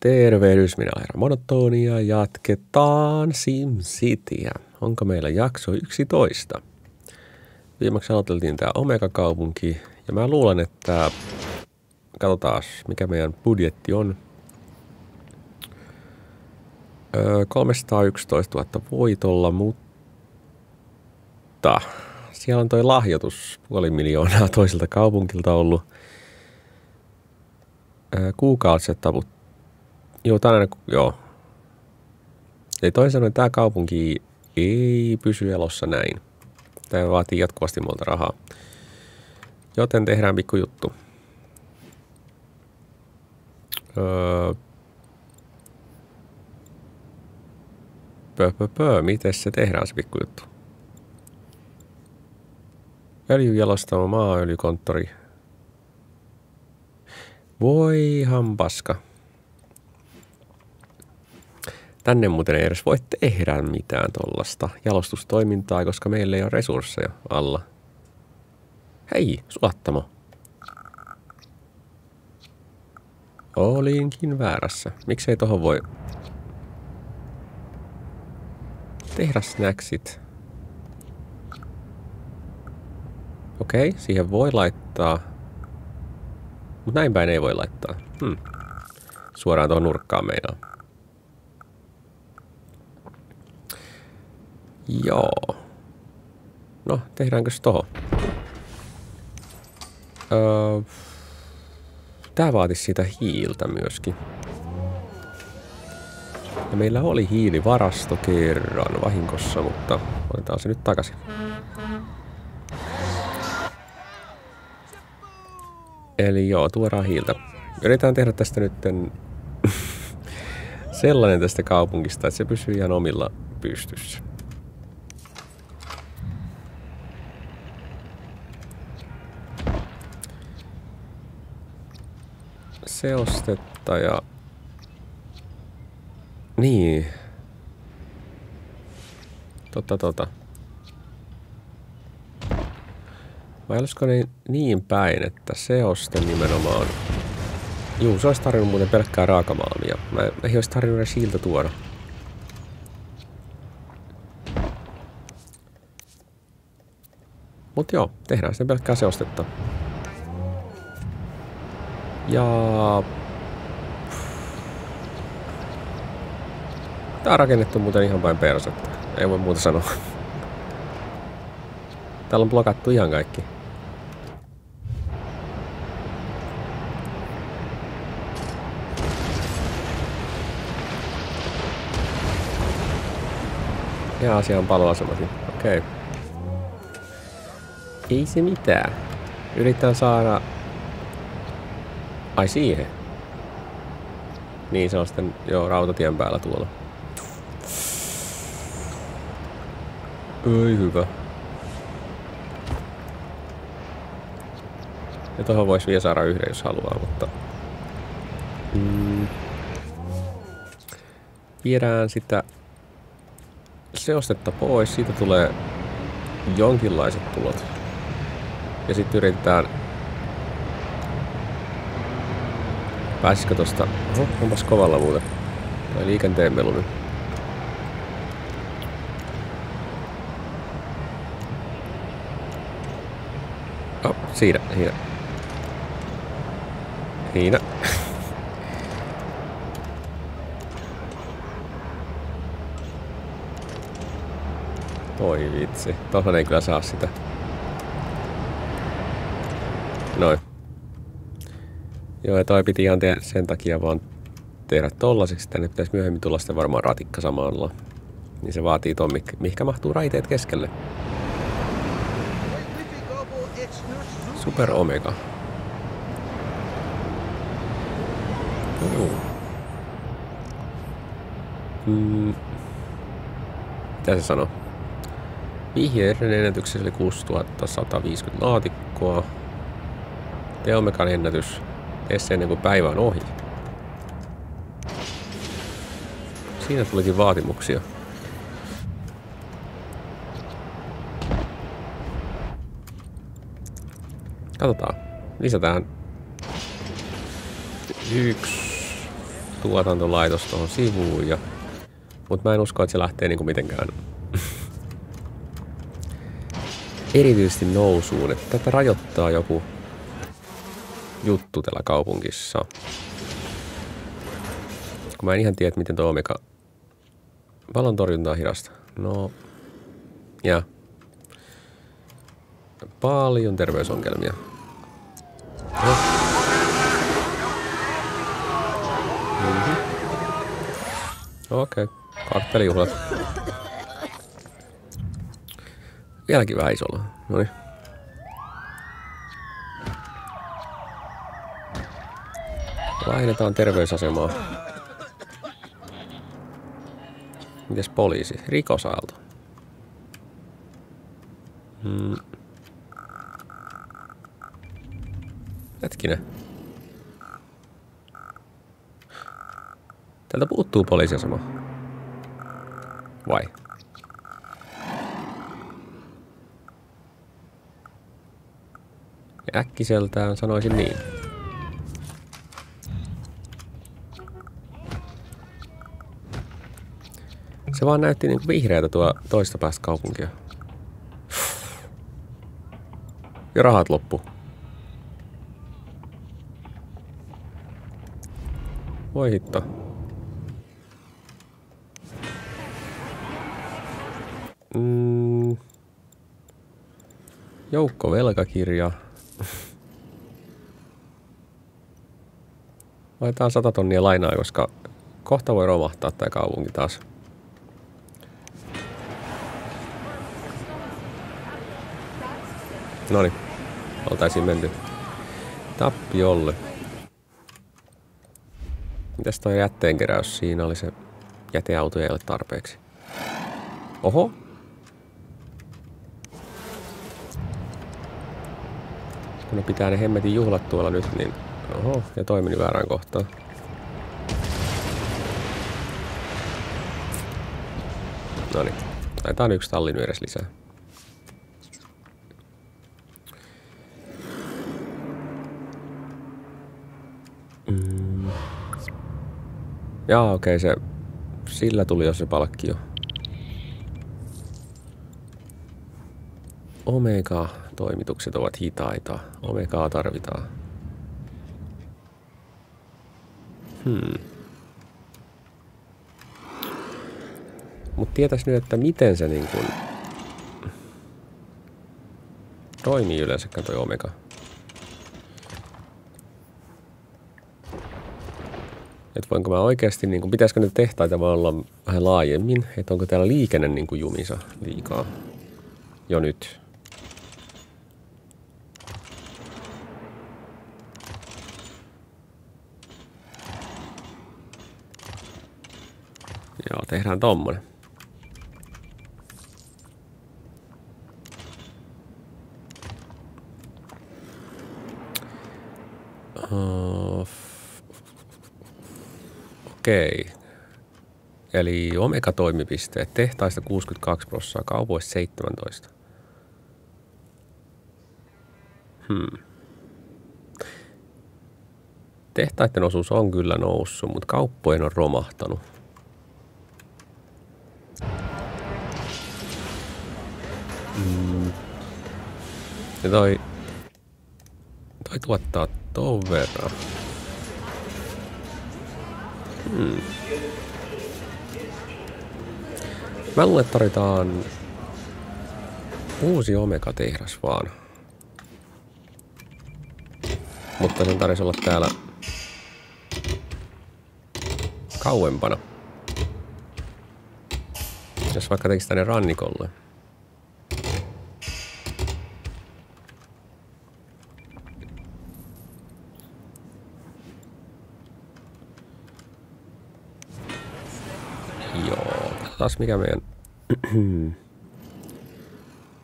Tervehdys, minä olen Herra Monotonia. Jatketaan SimCityä. Onko meillä jakso 11? Viimeksi aloiteltiin tämä Omega-kaupunki ja mä luulen, että katsotaan mikä meidän budjetti on. Öö, 311 000 voitolla, mutta siellä on toi lahjoitus puoli miljoonaa toiselta kaupunkilta ollut. Öö, kuukausiset avut Joo, tämä joo. Eli toisin sanoen tämä kaupunki ei pysy elossa näin. Tämä vaatii jatkuvasti muuta rahaa. Joten tehdään pikku juttu. Öö, pö, pö, pö. Miten se tehdään se pikku juttu? Öljyjalostamo, maaöljykonttori. Voi hampaska. Tänne muuten ei edes voi tehdä mitään tuollaista jalostustoimintaa, koska meillä ei ole resursseja alla. Hei, sulattamo. Olinkin väärässä. Miksei tohon voi tehdä snacksit? Okei, siihen voi laittaa. Mutta näin päin ei voi laittaa. Hmm. Suoraan tuohon nurkkaan meinaa. Joo. No, tehdäänkö tohon? Öö, tää vaatisi sitä hiiltä myöskin. Ja meillä oli hiilivarasto kerran vahinkossa, mutta otetaan se nyt takaisin. Eli joo, tuodaan hiiltä. Yritetään tehdä tästä nyt sellainen tästä kaupungista, että se pysyy ihan omilla pystyssä. Seostetta ja... Niin. Totta, tota. Vai olisiko ne niin päin, että seoste nimenomaan... Juu, se olisi tarvinnut muuten pelkkää raakamalmia. Mä, ei olisi tarvinnut edes hiiltä tuoda. Mut joo, tehdään sen pelkkää seostetta. Ja... Tää on rakennettu muuten ihan vain persettä. Ei voi muuta sanoa. Täällä on blokattu ihan kaikki. Ja asia on paloasemakin. Okei. Okay. Ei se mitään. Yritetään saada Ai siihen. Niin se on sitten jo rautatien päällä tuolla. Oi hyvä. Ja tuohon voisi vielä saada yhden, jos haluaa, mutta... Mm. Viedään sitä seostetta pois, siitä tulee jonkinlaiset tulot. Ja sitten yritetään Pääsisikö tosta? Oho, onpas kovalla muuten. Tai liikenteen melu nyt. Oh, siinä, siinä. Siinä. Oi vitsi, tohon ei kyllä saa sitä. Noin. Joo, ja toi piti ihan tehdä sen takia vaan tehdä tollaseksi. Tänne pitäisi myöhemmin tulla sitten varmaan ratikka samalla. Niin se vaatii ton, mihinkä mahtuu raiteet keskelle. Super Omega. Joo. Mm. Mitä se sanoo? Vihjeiden ennätyksessä oli 6150 laatikkoa. Teomekan ennätys tee se ennen kuin päivä on ohi. Siinä tulikin vaatimuksia. Katsotaan. Lisätään yksi tuotantolaitos tuohon sivuun. Ja, mutta mä en usko, että se lähtee niinku mitenkään erityisesti nousuun. Että tätä rajoittaa joku juttu tällä kaupungissa. Kun mä en ihan tiedä, miten tuo Omega valon torjuntaa hidasta. No, ja paljon terveysongelmia. No. Mm-hmm. Okei, okay. karttelijuhlat. Vieläkin vähän isolla. Noin. Vaihdetaan terveysasemaa. Mites poliisi? Rikosaalto. Hmm. Hetkinen. Täältä puuttuu poliisiasema. Vai? Äkkiseltään sanoisin niin. Se vaan näytti niinku vihreätä tuo toista päästä kaupunkia. Ja rahat loppu. Voi hitto. Mm. Joukko velkakirja. Laitetaan sata tonnia lainaa, koska kohta voi romahtaa tämä kaupunki taas. Noni, oltaisiin menty tappiolle. Mitäs toi jätteenkeräys? Siinä oli se jäteauto ei ole tarpeeksi. Oho. Kun ne pitää ne hemmetin juhlat tuolla nyt, niin oho, ja toimini väärään kohtaan. No niin, laitetaan yksi talli edes lisää. Jaa, okei, okay, se... Sillä tuli jo se palkkio. Omega-toimitukset ovat hitaita. Omegaa tarvitaan. Hmm. Mutta tietäis nyt, että miten se niin kun toimii yleensäkään toi Omega. Että voinko mä oikeasti, niin kuin, pitäisikö nyt tehtaita olla vähän laajemmin, että onko täällä liikenne niin kuin jumisa liikaa jo nyt. Joo, tehdään tommonen. Uh, Okei. Eli Omega-toimipisteet, tehtaista 62 prosenttia, kaupoista 17. Hmm. Tehtaiden osuus on kyllä noussut, mutta kauppojen on romahtanut. Hmm. Ja toi, toi tuottaa ton verran. Hmm. Mä luulen, että tarvitaan uusi Omega-tehdas vaan. Mutta sen tarvitsisi olla täällä kauempana. Jos vaikka tekisi tänne rannikolle. Taas mikä meidän...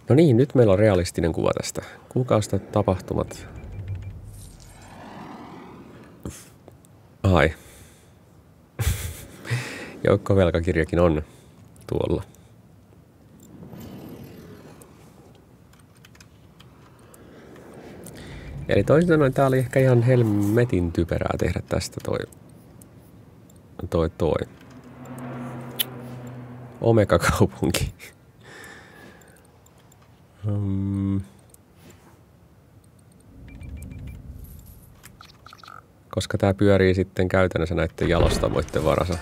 No niin, nyt meillä on realistinen kuva tästä. Kuukausta tapahtumat. Ai. Joukkovelkakirjakin on tuolla. Eli toisin sanoen tää oli ehkä ihan helmetin typerää tehdä tästä toi toi toi. Omega-kaupunki. um, koska tämä pyörii sitten käytännössä näiden jalostamoiden varassa.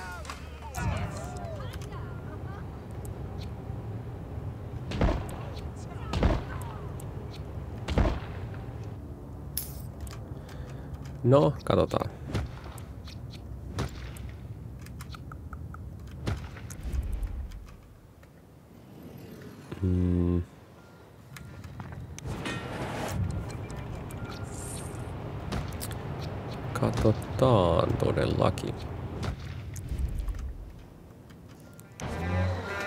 No, katsotaan. Hmm. Katsotaan todellakin.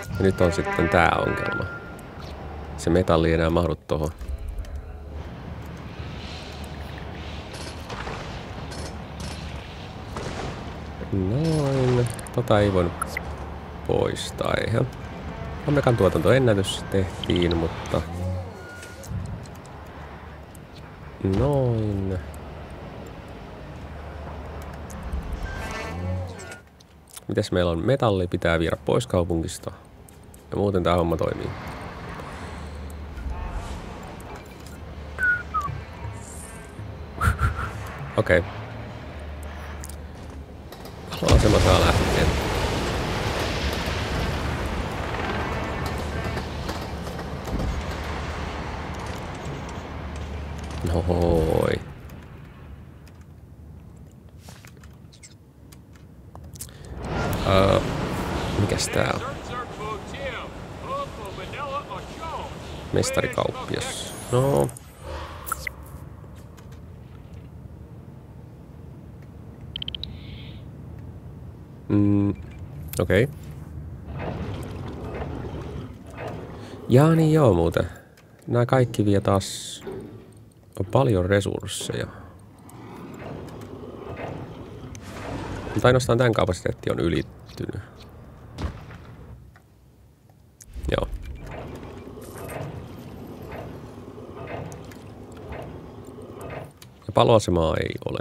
Ja nyt on sitten tää ongelma. Se metalli ei enää mahdu tuohon. Noin. Tota ei voinut poistaa ihan. Omekan tuotantoennätys tehtiin, mutta... Noin. Mites meillä on metalli, pitää viedä pois kaupungista. Ja muuten tämä homma toimii. Okei. Okay. Nohoi. Uh, mikäs tää on? Mestarikauppias. No. Mm, okei. Okay. Jaa niin joo muuten. Nämä kaikki vie taas on paljon resursseja. Mutta ainoastaan tämän kapasiteetti on ylittynyt. Joo. Ja paloasemaa ei ole.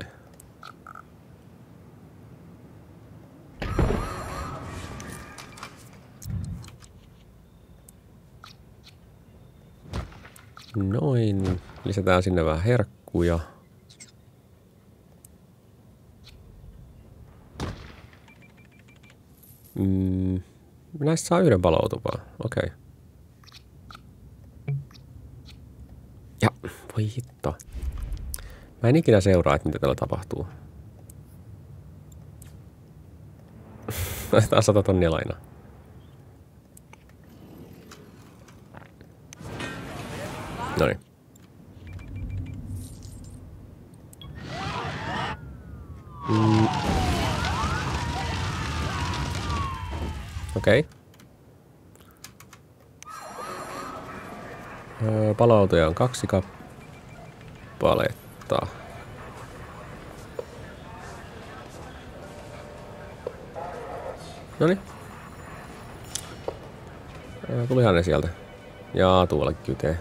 Noin. Lisätään sinne vähän herkkuja. Mm, näistä saa yhden paloutupaa. Okei. Okay. Ja, voi hitto. Mä en ikinä seuraa, että mitä täällä tapahtuu. Taas sata tonnia lainaa. Noin. Okei. Okay. Öö, palautuja on kaksi kappaletta. Noniin. Öö, tulihan ne sieltä. Jaa, tuolla kytee.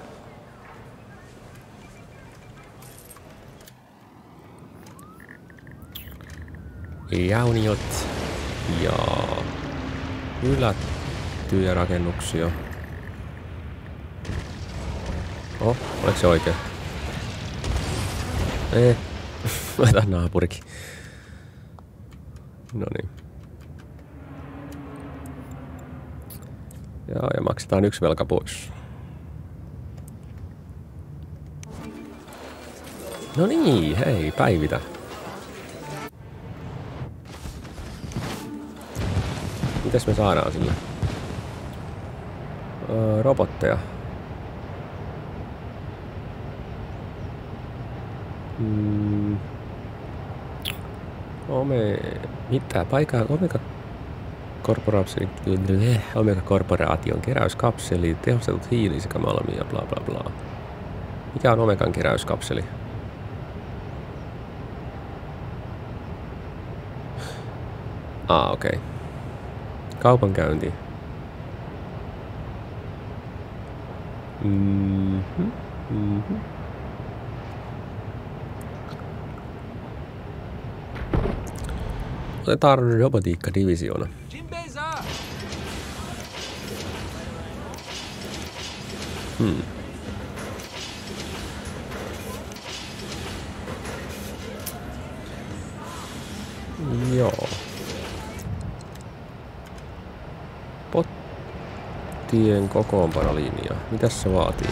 jauniot ja hylättyjä rakennuksia. Oh, oliko se oikein? Ei, laita naapurikin. No niin. Joo, ja maksetaan yksi velka pois. No niin, hei, päivitä. Mitäs me saadaan sillä? Öö, robotteja. Mm. Ome... Mitä? Paikka Omega korporaation, Omega korporaation keräyskapseli, tehostetut hiili sekä bla bla bla. Mikä on Omegan keräyskapseli? Ah, okei. Okay. Kaupankäynti. Mm-hmm. Mm-hmm. Otetaan robotiikka-divisioona. Hmm. Pottien kokoonpanolinja. Mitäs se vaatii?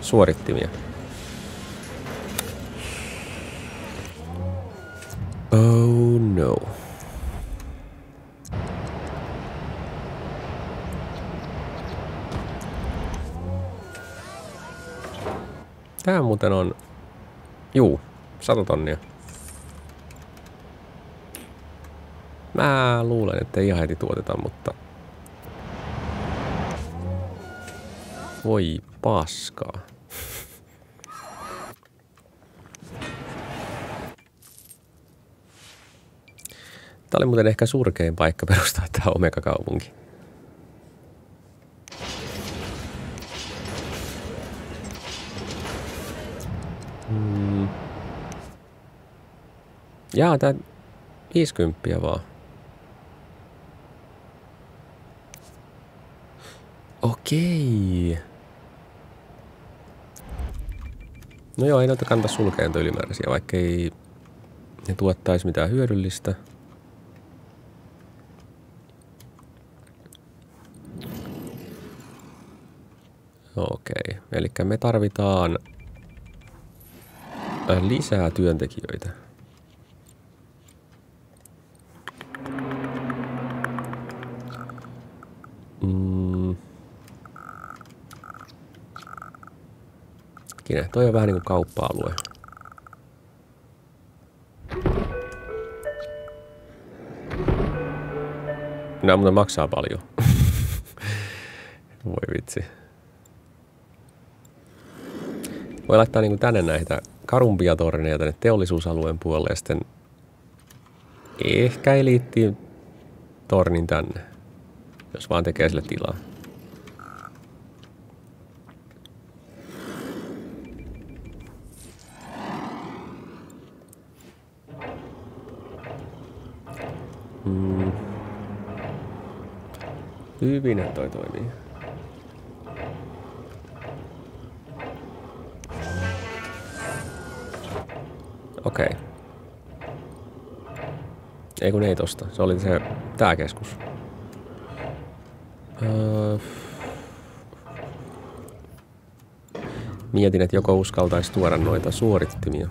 Suorittimia. Oh no. Tää muuten on... Juu, sata tonnia. Mä luulen, että ihan heti tuotetaan, mutta... Voi paskaa. Tämä oli muuten ehkä surkein paikka perustaa tämä Omega-kaupunki. Hmm. Jaa, tää 50 vaan. Okei. No joo, ei noita kannata sulkea ylimääräisiä, vaikka ei ne tuottaisi mitään hyödyllistä. Okei, eli me tarvitaan äh, lisää työntekijöitä. Mm. Kine, toi on vähän niin kuin kauppa-alue. Nämä mutta maksaa paljon. Voi vitsi. Voi laittaa niin kuin tänne näitä karumpia torneja tänne teollisuusalueen puolelle ja sitten ehkä eliitti tornin tänne, jos vaan tekee sille tilaa. Hmm. Hyvin toi toimii. Okei. Okay. Ei kun ei tosta. Se oli se tää keskus. Öö... Mietin, että joko uskaltaisi tuoda noita suorittimia.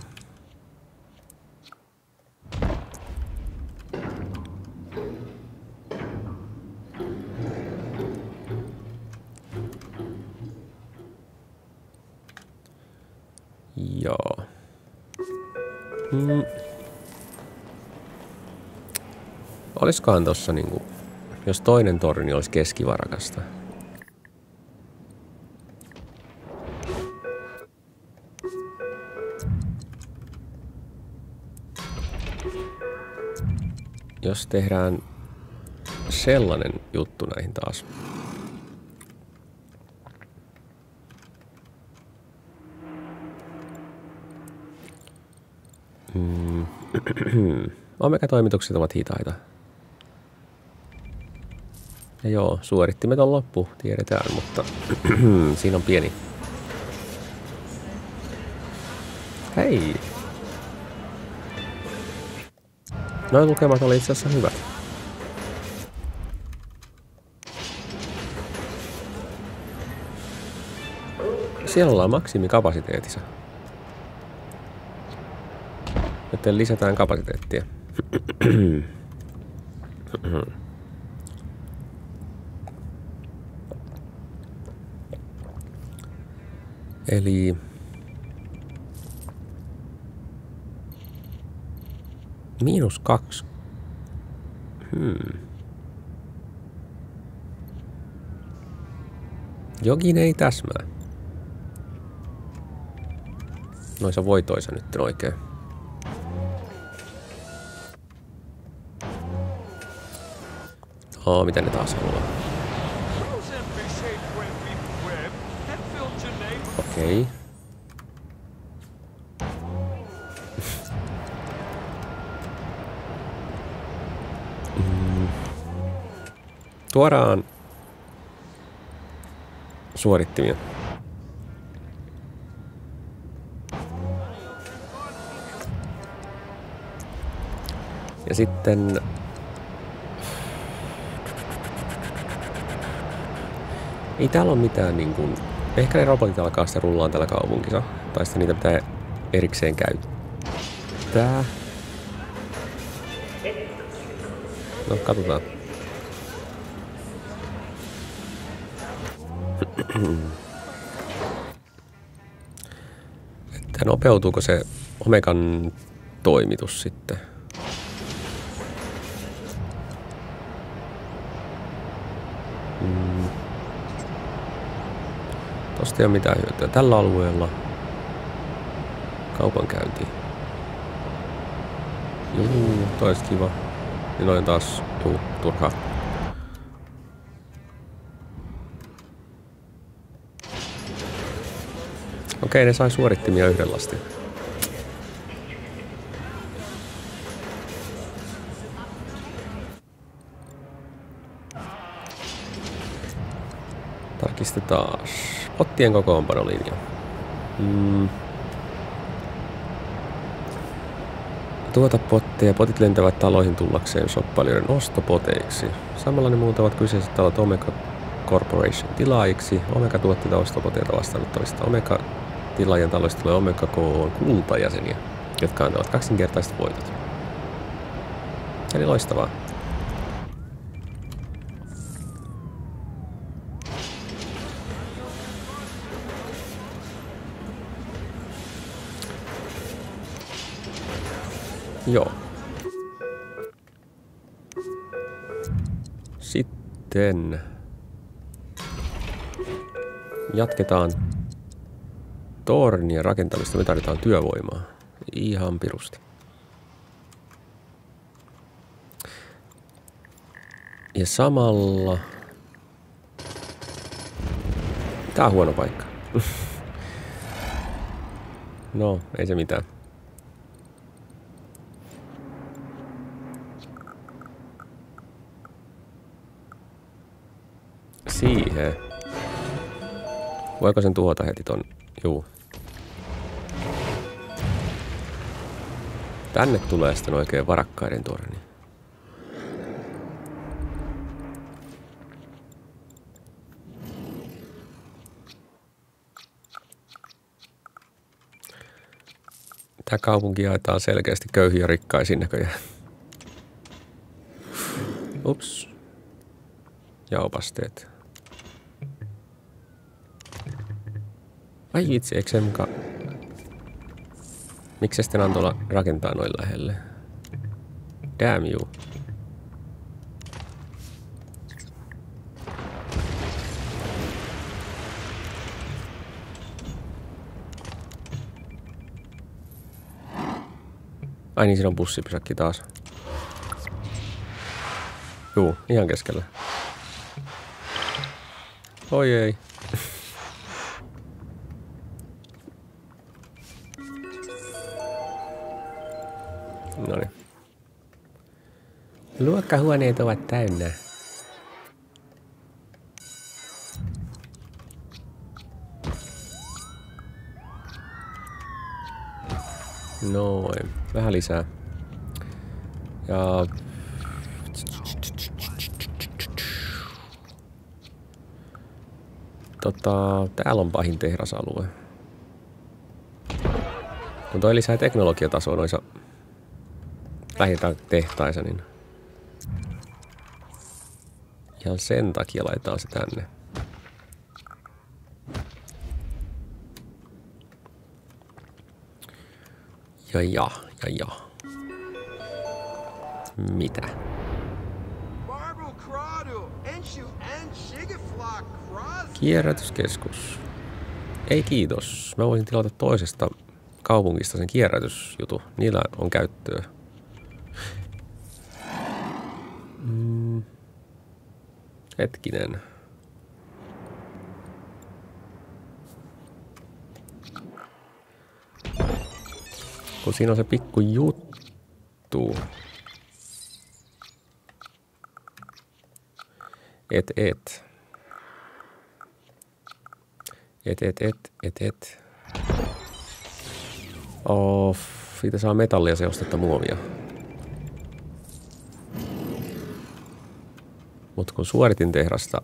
Olisikohan tossa niinku, jos toinen torni olisi keskivarakasta. Jos tehdään sellainen juttu näihin taas. Mm. Omega-toimitukset ovat hitaita. Ja joo, suorittimet on loppu, tiedetään, mutta siinä on pieni. Hei! Noin lukemat oli itse asiassa hyvät. Siellä ollaan maksimikapasiteetissa. Joten lisätään kapasiteettia. Eli miinus kaksi. Hmm. Jokin ei täsmää. Noissa voitoissa nyt oikein. Oo, mitä ne taas haluaa? Okay. Suoraan mm. suorittimia. Ja sitten... Ei täällä ole mitään niin kuin ehkä ne robotit alkaa sitä rullaan tällä kaupunkissa. Tai sitten niitä pitää erikseen käyttää. No, katsotaan. Että nopeutuuko se Omegan toimitus sitten? Tosta ei ole mitään hyötyä. Tällä alueella kaupankäynti. Juu, toi kiva. Niin noin taas, juu, turhaa. Okei, ne sai suorittimia yhden lastin. Tarkistetaan. Ottien kokoonpanolinja. Mm. Tuota potteja. Potit lentävät taloihin tullakseen shoppailijoiden ostopoteiksi. Samalla ne muutavat kyseiset talot Omega Corporation tilaajiksi. Omega tuotteita ostopoteita vastaanottavista Omega tilaajien taloista tulee Omega K kultajäseniä, jotka antavat kaksinkertaiset voitot. Eli loistavaa. Joo. Sitten jatketaan tornien rakentamista. Me tarvitaan työvoimaa. Ihan pirusti. Ja samalla... Tää on huono paikka. no, ei se mitään. Siihen. Voiko sen tuota heti ton? Juu. Tänne tulee sitten oikein varakkaiden torni. Tämä kaupunki jaetaan selkeästi köyhiä rikkaisiin näköjään. Ups. Ja opasteet. Ai vitsi, eikö se muka... Miksi sitten Antola rakentaa noin lähelle? Damn you. Ai niin, siinä on bussipysäkki taas. Juu, ihan keskellä. Oi ei. Luokkahuoneet ovat täynnä. Noin. Vähän lisää. Ja... Tota, täällä on pahin tehdasalue. Kun toi lisää teknologiatasoa noissa tehtaisa, niin ihan sen takia laitetaan se tänne. Ja ja, ja ja. Mitä? Kierrätyskeskus. Ei kiitos. Mä voisin tilata toisesta kaupungista sen kierrätysjutu. Niillä on käyttöä. Mm. Hetkinen. Kun siinä on se pikku juttu. Et, et. Et, et, et, et, et. Oh, siitä saa metallia seostetta muovia. Mutta kun suoritin tehdasta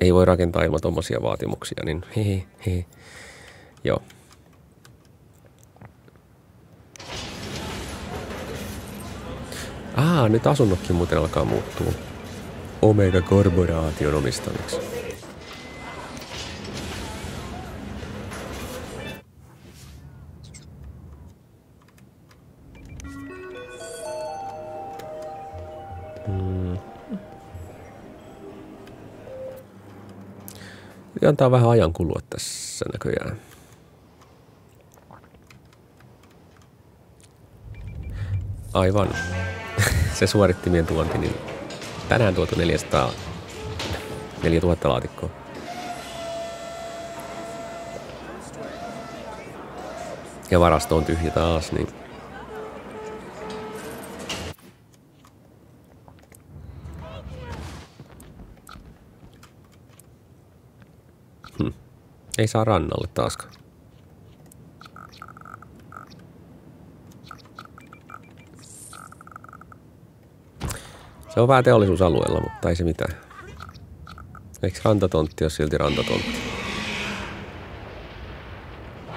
ei voi rakentaa ilman tuommoisia vaatimuksia, niin hehe, hehe. Joo. Ah, nyt asunnotkin muuten alkaa muuttua Omega-korporaation omistamiksi. Piti antaa vähän ajan kulua tässä näköjään. Aivan. Se suorittimien tuonti, niin tänään tuotu 400, 4000 laatikkoa. Ja varasto on tyhjä taas, niin Ei saa rannalle taaskaan. Se on vähän teollisuusalueella, mutta ei se mitään. Eikö rantatontti ole silti rantatontti?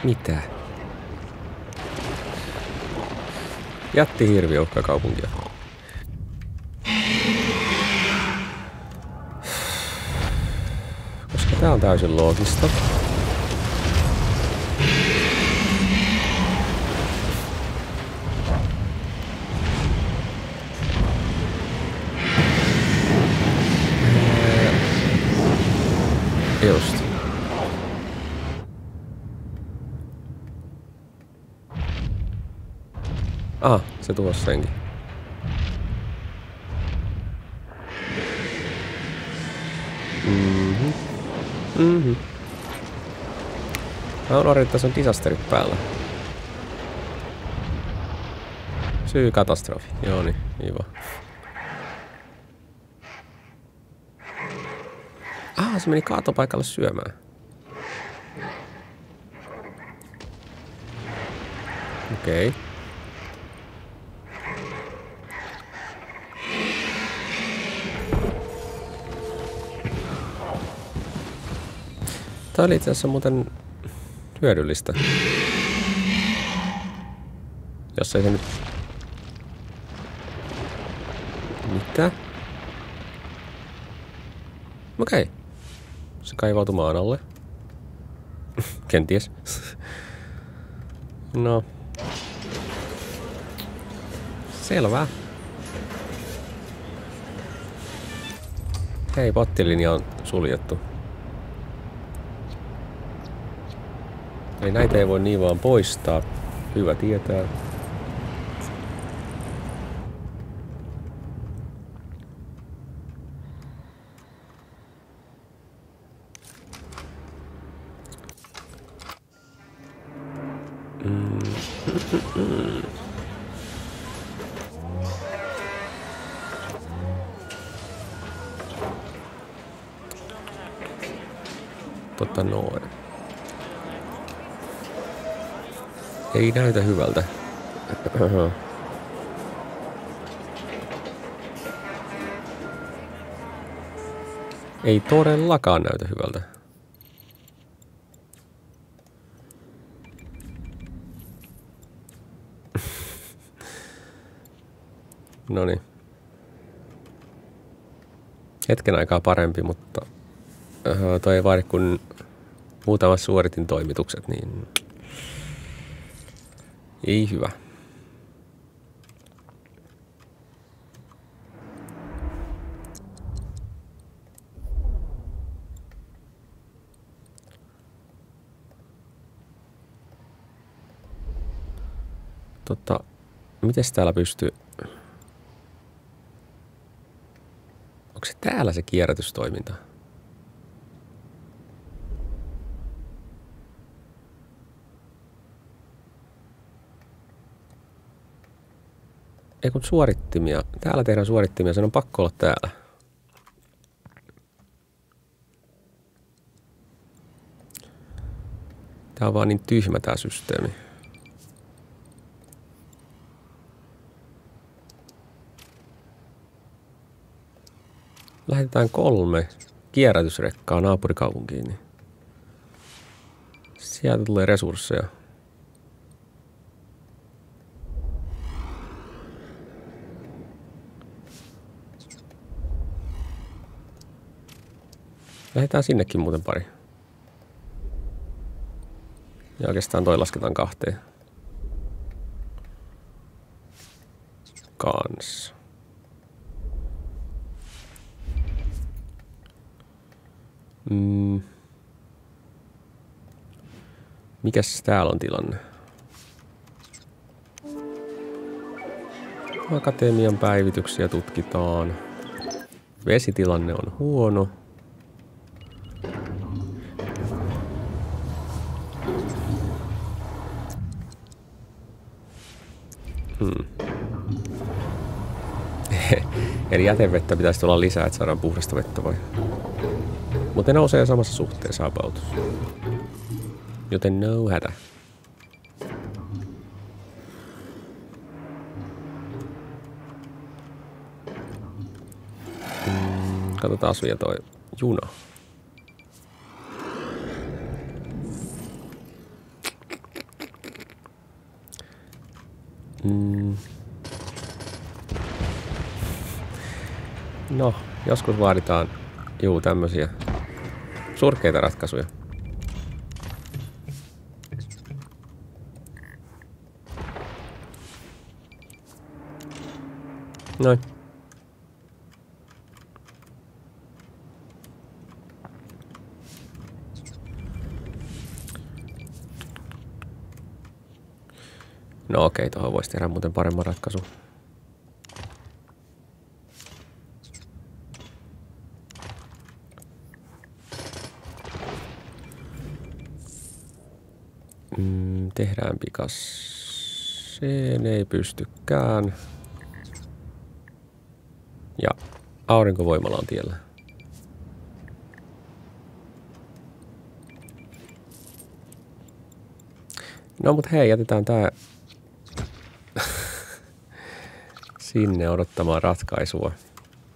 Mitä? Jätti hirvi uhkaa kaupunkia. Koska tää on täysin loogista. Tuossa senkin. Mhm. Mhm. Mä unohdin, että tässä on disasterit päällä. Syy katastrofi. Joo niin, hyvä. Ah, se meni kaatopaikalle syömään. Okei. Okay. Tämä oli itse asiassa muuten hyödyllistä. Jos ei se nyt... Mitä? Okei. Okay. Se kaivautui maan alle. Kenties. no. Selvä. Hei, pottilinja on suljettu. Eli näitä ei voi niin vaan poistaa. Hyvä tietää. Ei näytä hyvältä. Ei todellakaan näytä hyvältä. no niin. Hetken aikaa parempi, mutta toi ei vaadi kun muutama suoritin toimitukset, niin ei hyvä. Totta, miten täällä pystyy... Onko se täällä se kierrätystoiminta? ei kun suorittimia. Täällä tehdään suorittimia, sen on pakko olla täällä. Tää on vaan niin tyhmä tää systeemi. Lähetetään kolme kierrätysrekkaa naapurikaupunkiin. Niin sieltä tulee resursseja. Lähdetään sinnekin muuten pari. Ja oikeastaan toi lasketaan kahteen. Kans. Mm. Mikäs täällä on tilanne? Akatemian päivityksiä tutkitaan. Vesitilanne on huono. Hmm. Eli jätevettä pitäisi olla lisää, että saadaan puhdasta vettä vai? Mutta ne nousee samassa suhteessa about. Joten no hätä. Mm, katsotaan vielä toi juna. Mm. No, joskus vaaditaan juu tämmösiä surkeita ratkaisuja. Noin. No okei, tuohon voisi tehdä muuten paremman ratkaisun. Mm, Sen ei pystykään. Ja aurinkovoimala on tiellä. No mut hei, jätetään tää sinne odottamaan ratkaisua.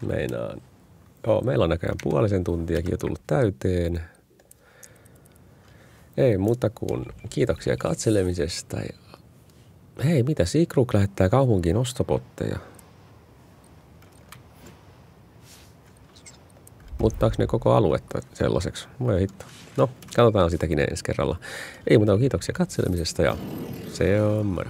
Meinaan. Joo, meillä on näköjään puolisen tuntiakin jo tullut täyteen. Ei muuta kuin kiitoksia katselemisesta. Ja hei, mitä Sikruk lähettää kaupunkiin ostopotteja? Muuttaako ne koko aluetta sellaiseksi? Voi hitto. No, katsotaan sitäkin ensi kerralla. Ei muuta kuin kiitoksia katselemisesta ja se on moro.